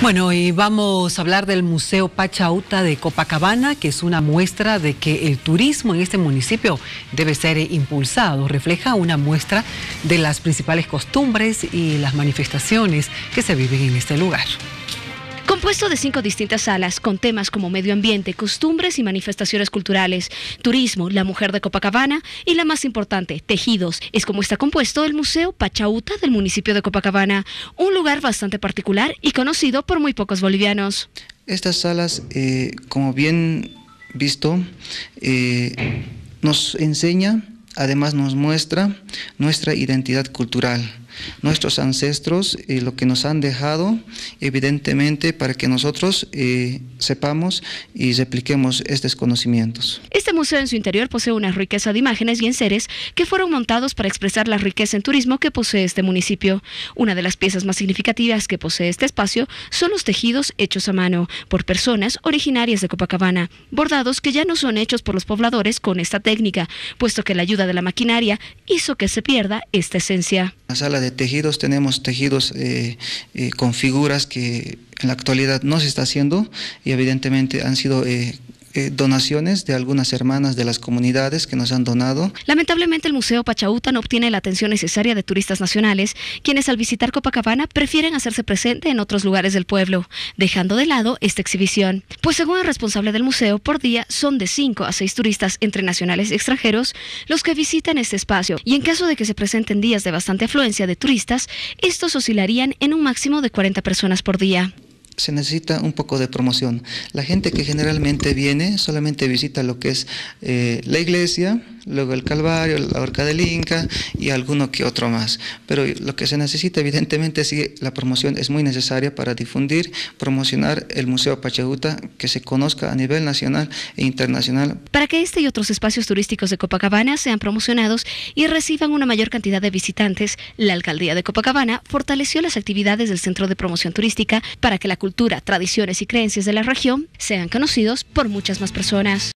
Bueno, y vamos a hablar del Museo Pachauta de Copacabana, que es una muestra de que el turismo en este municipio debe ser impulsado. Refleja una muestra de las principales costumbres y las manifestaciones que se viven en este lugar. Compuesto de cinco distintas salas con temas como medio ambiente, costumbres y manifestaciones culturales, turismo, la mujer de Copacabana y la más importante, tejidos, es como está compuesto el Museo Pachauta del municipio de Copacabana, un lugar bastante particular y conocido por muy pocos bolivianos. Estas salas, eh, como bien visto, eh, nos enseña, además nos muestra nuestra identidad cultural nuestros ancestros y lo que nos han dejado, evidentemente, para que nosotros eh, sepamos y repliquemos estos conocimientos. Este museo en su interior posee una riqueza de imágenes y enseres que fueron montados para expresar la riqueza en turismo que posee este municipio. Una de las piezas más significativas que posee este espacio son los tejidos hechos a mano por personas originarias de Copacabana, bordados que ya no son hechos por los pobladores con esta técnica, puesto que la ayuda de la maquinaria hizo que se pierda esta esencia. La sala de tejidos tenemos tejidos eh, eh, con figuras que en la actualidad no se está haciendo y evidentemente han sido eh, eh, donaciones de algunas hermanas de las comunidades que nos han donado. Lamentablemente el Museo Pachauta no obtiene la atención necesaria de turistas nacionales, quienes al visitar Copacabana prefieren hacerse presente en otros lugares del pueblo, dejando de lado esta exhibición. Pues según el responsable del museo, por día son de 5 a 6 turistas entre nacionales y extranjeros los que visitan este espacio, y en caso de que se presenten días de bastante afluencia de turistas, estos oscilarían en un máximo de 40 personas por día se necesita un poco de promoción. La gente que generalmente viene solamente visita lo que es eh, la iglesia, luego el Calvario, la Horca del Inca y alguno que otro más. Pero lo que se necesita, evidentemente, sí, la promoción es muy necesaria para difundir, promocionar el Museo Pachaguta, que se conozca a nivel nacional e internacional. Para que este y otros espacios turísticos de Copacabana sean promocionados y reciban una mayor cantidad de visitantes, la Alcaldía de Copacabana fortaleció las actividades del Centro de Promoción Turística para que la cultura, tradiciones y creencias de la región sean conocidos por muchas más personas.